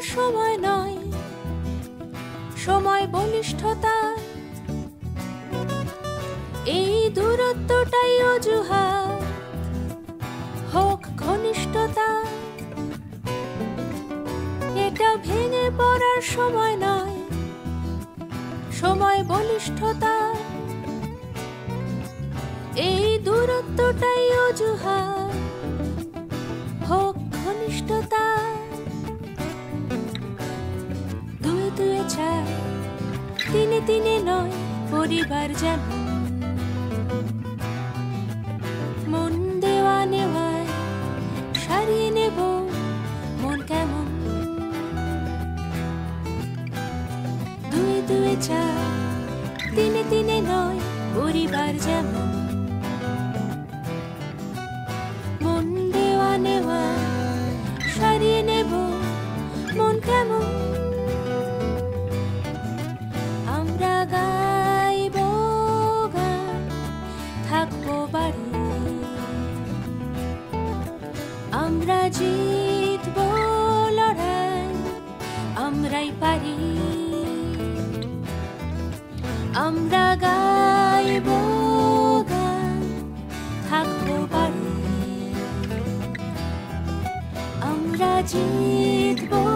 সময় নয় সময় বলিষ্ঠতা। এই দূরত্বটাই অজুহাত। হোক ঘনিষ্ঠতা। এটা ভেঙে পড়ার সময় নয় সময় বলিষ্ঠতা। এই দূরত্বটাই অজুহাত। তিনে নয়, পরিবার যেমন মন দেওয়া নেওয়ায় সারিয়ে নেব মন কেমন। দুয়ে দুয়ে চার, তিনে তিনে নয়, পরিবার যেমন মন দেওয়া নেওয়া সারিয়ে নেব মন কেমন। থাকব বাড়ি। আমরা জিতব লড়াই আমরাই পারি। আমরা গাইব গান থাকব বাড়ি। আমরা জিতব